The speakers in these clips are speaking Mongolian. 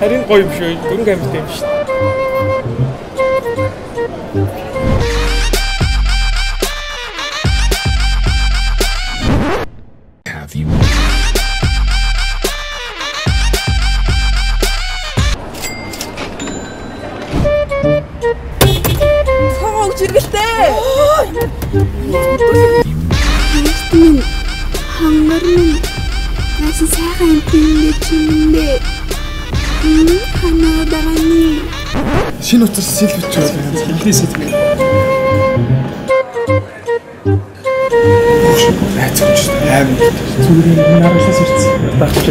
Харин гоё юм шүү. Дөрөнгө камертай юм шүү. Have you Хогоог зэрэгэлтэй. Яасан сайхан юм пинлээ чимнээ. Хм ханаа даганы. Шинэ утас сэлвч байна. Хэлний сэтг. Найцч аим. Зүгээр нараас ирсэн. Багч.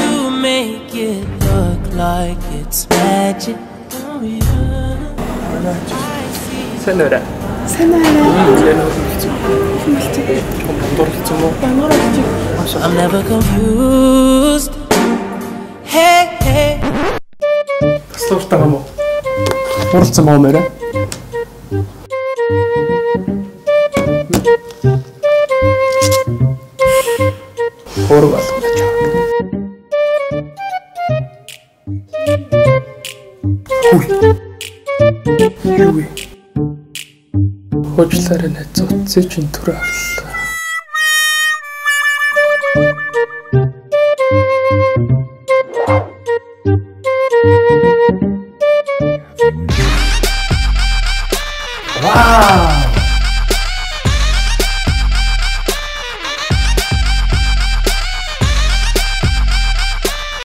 You make it look like it's magic. Oh, yeah. Сайн уу? I'm never confused. Hey, hey. Таслууртаа гам уу? Хуралцсан маа мэрэ. Хураг болгоно. Хүй. Юу Хуучлаараа найз утсыг чинь түр авлаа. Wow!